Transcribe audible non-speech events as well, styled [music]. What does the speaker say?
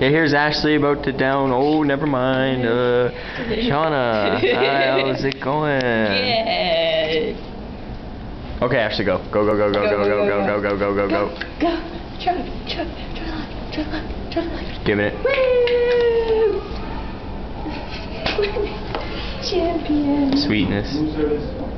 Okay, here's Ashley about to down. Oh, never mind. Uh, Shauna, hi, how's it going? Yeah. Okay, Ashley, go. Go, go, go, go, go, go, go, go, go, go, go, go. Go. Chug, chug, chug chug, chug chug. Give it. Woo! [laughs] Champion. Sweetness.